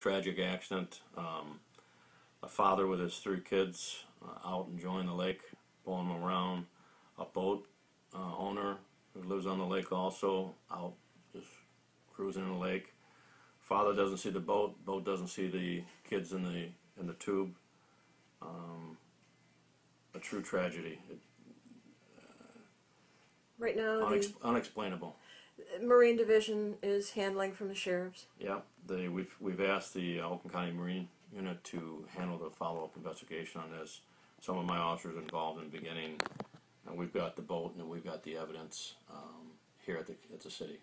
tragic accident. Um, a father with his three kids uh, out enjoying the lake, pulling them around. A boat uh, owner who lives on the lake also out just cruising in the lake. Father doesn't see the boat. Boat doesn't see the kids in the in the tube. Um, a true tragedy. It, Right now, unex- unexplainable. Marine Division is handling from the sheriffs. Yeah, they, we've, we've asked the uh, Oakland County Marine Unit to handle the follow-up investigation on this. Some of my officers involved in the beginning, and we've got the boat and we've got the evidence um, here at the, at the city.